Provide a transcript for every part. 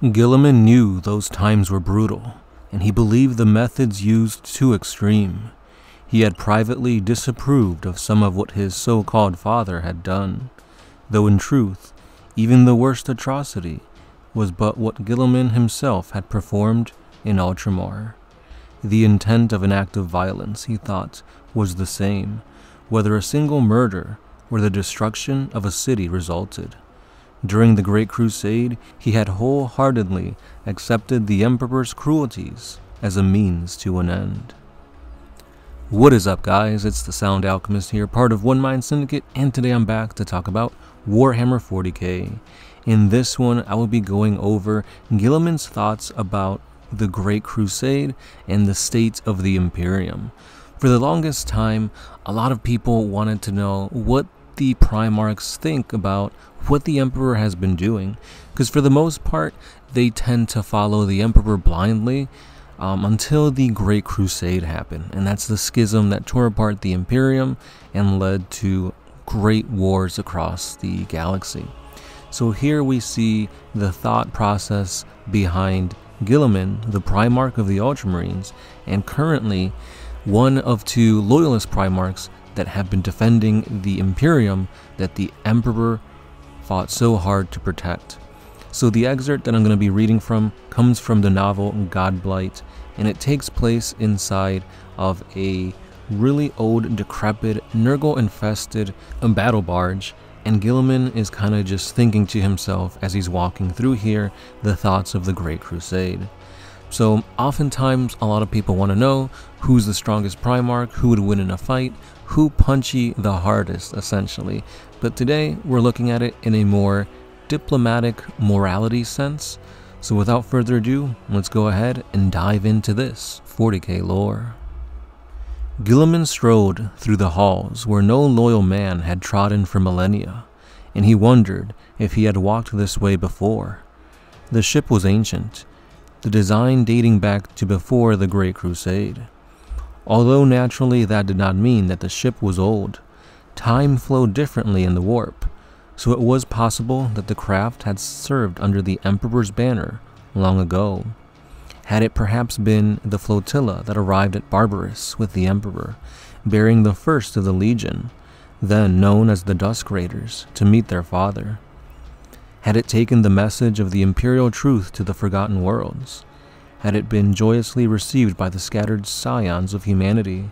Guilliman knew those times were brutal, and he believed the methods used too extreme. He had privately disapproved of some of what his so called father had done, though in truth, even the worst atrocity was but what Guilliman himself had performed in Ultramar. The intent of an act of violence, he thought, was the same, whether a single murder or the destruction of a city resulted. During the Great Crusade, he had wholeheartedly accepted the Emperor's cruelties as a means to an end. What is up, guys? It's the Sound Alchemist here, part of One Mind Syndicate, and today I'm back to talk about Warhammer 40k. In this one, I will be going over Guilliman's thoughts about the Great Crusade and the state of the Imperium. For the longest time, a lot of people wanted to know what the Primarchs think about what the Emperor has been doing, because for the most part, they tend to follow the Emperor blindly um, until the Great Crusade happened, and that's the schism that tore apart the Imperium and led to great wars across the galaxy. So here we see the thought process behind Guilliman, the Primarch of the Ultramarines, and currently one of two Loyalist Primarchs that have been defending the Imperium that the Emperor fought so hard to protect. So the excerpt that I'm going to be reading from comes from the novel Godblight, and it takes place inside of a really old, decrepit, Nurgle-infested battle barge, and Guilliman is kind of just thinking to himself as he's walking through here the thoughts of the Great Crusade. So oftentimes a lot of people want to know who's the strongest Primarch, who would win in a fight, who punchy the hardest essentially. But today we're looking at it in a more diplomatic morality sense. So without further ado, let's go ahead and dive into this 40k lore. Guilliman strode through the halls where no loyal man had trodden for millennia, and he wondered if he had walked this way before. The ship was ancient, the design dating back to before the Great Crusade. Although naturally that did not mean that the ship was old, time flowed differently in the warp, so it was possible that the craft had served under the Emperor's banner long ago. Had it perhaps been the flotilla that arrived at Barbarus with the Emperor, bearing the first of the Legion, then known as the Dusk Raiders, to meet their father? Had it taken the message of the imperial truth to the forgotten worlds? Had it been joyously received by the scattered scions of humanity?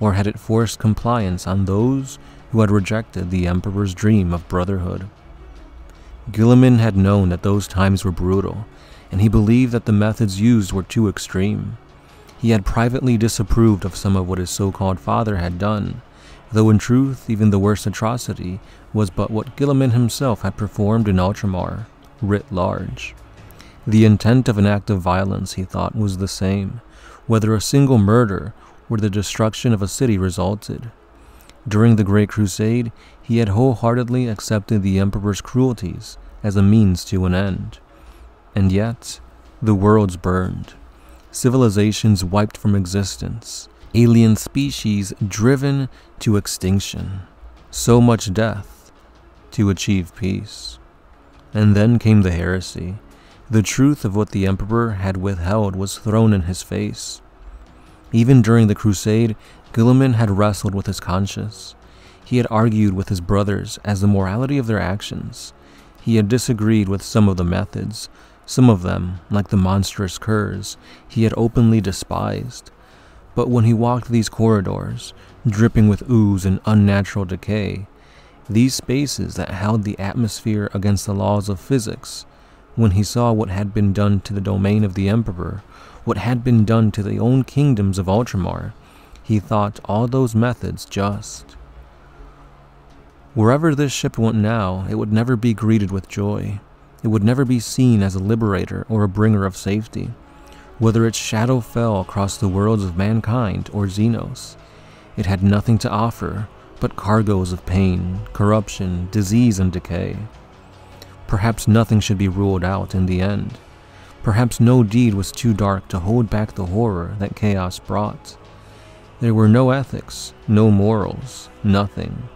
Or had it forced compliance on those who had rejected the Emperor's dream of brotherhood? Guilliman had known that those times were brutal, and he believed that the methods used were too extreme. He had privately disapproved of some of what his so-called father had done, though in truth even the worst atrocity was but what Guilliman himself had performed in Ultramar, writ large. The intent of an act of violence, he thought, was the same, whether a single murder or the destruction of a city resulted. During the Great Crusade, he had wholeheartedly accepted the Emperor's cruelties as a means to an end. And yet, the worlds burned, civilizations wiped from existence, alien species driven to extinction, so much death to achieve peace. And then came the heresy. The truth of what the Emperor had withheld was thrown in his face. Even during the crusade, Guilliman had wrestled with his conscience. He had argued with his brothers as the morality of their actions. He had disagreed with some of the methods, some of them, like the monstrous Curze, he had openly despised. But when he walked these corridors, dripping with ooze and unnatural decay, these spaces that held the atmosphere against the laws of physics, when he saw what had been done to the domain of the Emperor, what had been done to the own kingdoms of Ultramar, he thought all those methods just. Wherever this ship went now, it would never be greeted with joy. It would never be seen as a liberator or a bringer of safety. Whether its shadow fell across the worlds of mankind or Xenos, it had nothing to offer but cargoes of pain, corruption, disease, and decay. Perhaps nothing should be ruled out in the end. Perhaps no deed was too dark to hold back the horror that chaos brought. There were no ethics, no morals, nothing.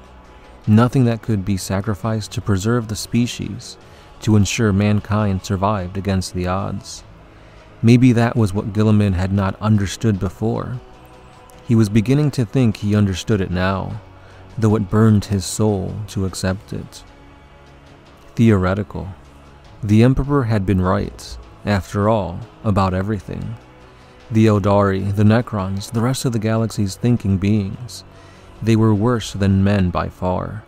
Nothing that could be sacrificed to preserve the species, to ensure mankind survived against the odds. Maybe that was what Guilliman had not understood before. He was beginning to think he understood it now, though it burned his soul to accept it. Theoretical. The Emperor had been right, after all, about everything. The Eldari, the Necrons, the rest of the galaxy's thinking beings. They were worse than men by far.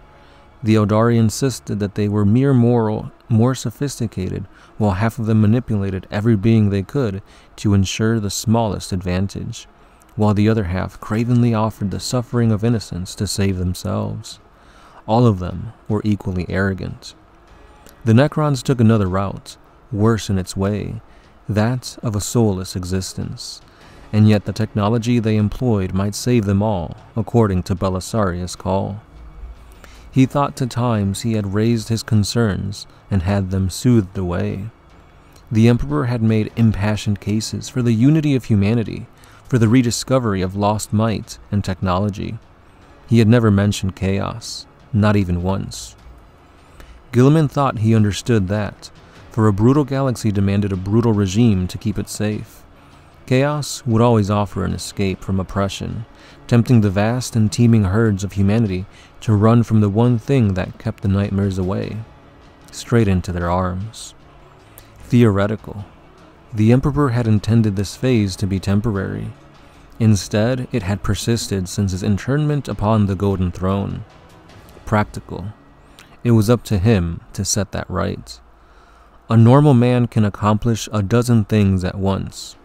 The Eldari insisted that they were mere moral, more sophisticated, while half of them manipulated every being they could to ensure the smallest advantage, while the other half cravenly offered the suffering of innocents to save themselves. All of them were equally arrogant. The Necrons took another route, worse in its way, that of a soulless existence, and yet the technology they employed might save them all, according to Belisarius Cawl. He thought to times he had raised his concerns and had them soothed away. The Emperor had made impassioned cases for the unity of humanity, for the rediscovery of lost might and technology. He had never mentioned chaos, not even once. Guilliman thought he understood that, for a brutal galaxy demanded a brutal regime to keep it safe. Chaos would always offer an escape from oppression, tempting the vast and teeming herds of humanity to run from the one thing that kept the nightmares away, straight into their arms. Theoretical. The Emperor had intended this phase to be temporary. Instead, it had persisted since his internment upon the Golden Throne. Practical. It was up to him to set that right. A normal man can accomplish a dozen things at once.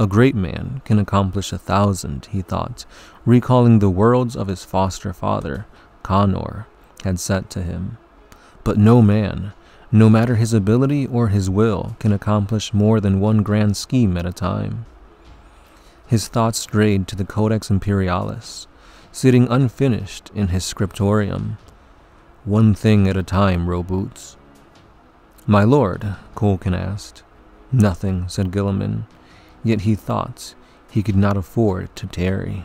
A great man can accomplish a thousand, he thought, recalling the words of his foster father, Konor, had said to him. But no man, no matter his ability or his will, can accomplish more than one grand scheme at a time. His thoughts strayed to the Codex Imperialis, sitting unfinished in his scriptorium. One thing at a time, Roboutes. My lord, Culkin asked. Nothing, said Guilliman, yet he thought he could not afford to tarry.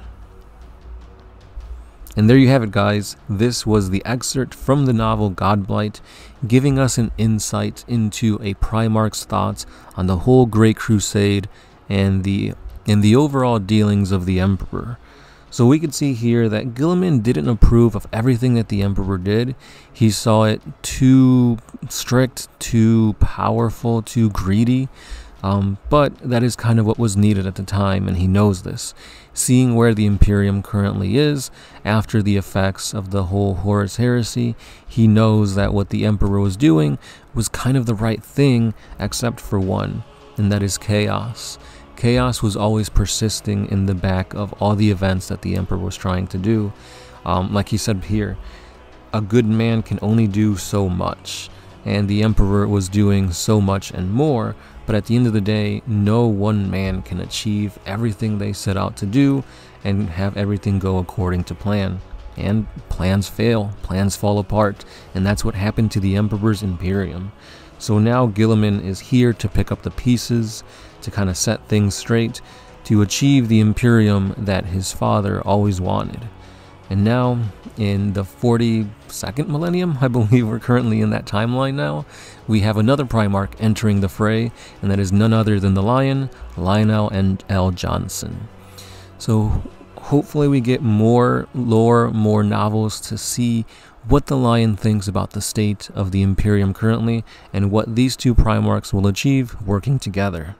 And there you have it, guys. This was the excerpt from the novel Godblight, giving us an insight into a Primarch's thoughts on the whole Great Crusade and the and the overall dealings of the Emperor. So we could see here that Guilliman didn't approve of everything that the Emperor did. He saw it too strict, too powerful, too greedy. Um, but that is kind of what was needed at the time, and he knows this. Seeing where the Imperium currently is, after the effects of the whole Horus heresy, he knows that what the Emperor was doing was kind of the right thing, except for one, and that is chaos. Chaos was always persisting in the back of all the events that the Emperor was trying to do. Um, like he said here, a good man can only do so much, and the Emperor was doing so much and more, but at the end of the day, no one man can achieve everything they set out to do and have everything go according to plan. And plans fail, plans fall apart, and that's what happened to the Emperor's Imperium. So now Guilliman is here to pick up the pieces, to kind of set things straight, to achieve the Imperium that his father always wanted. And now, in the 42nd millennium, I believe we're currently in that timeline now, we have another Primarch entering the fray, and that is none other than the Lion, Lionel and L. Johnson. So hopefully we get more lore, more novels to see what the Lion thinks about the state of the Imperium currently, and what these two Primarchs will achieve working together.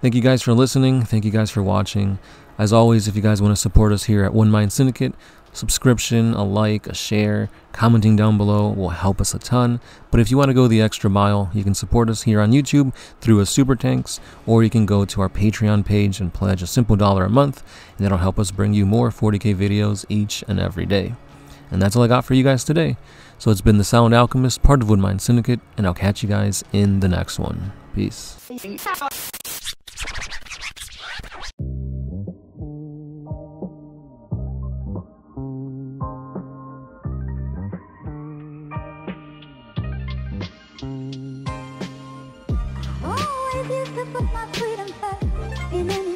Thank you guys for listening. Thank you guys for watching. As always, if you guys want to support us here at One Mind Syndicate, subscription, a like, a share, commenting down below will help us a ton. But if you want to go the extra mile, you can support us here on YouTube through a Super Thanks, or you can go to our Patreon page and pledge a simple dollar a month, and that'll help us bring you more 40k videos each and every day. And that's all I got for you guys today. So it's been the Silent Alchemist, part of One Mind Syndicate, and I'll catch you guys in the next one. Peace. Put my freedom first in.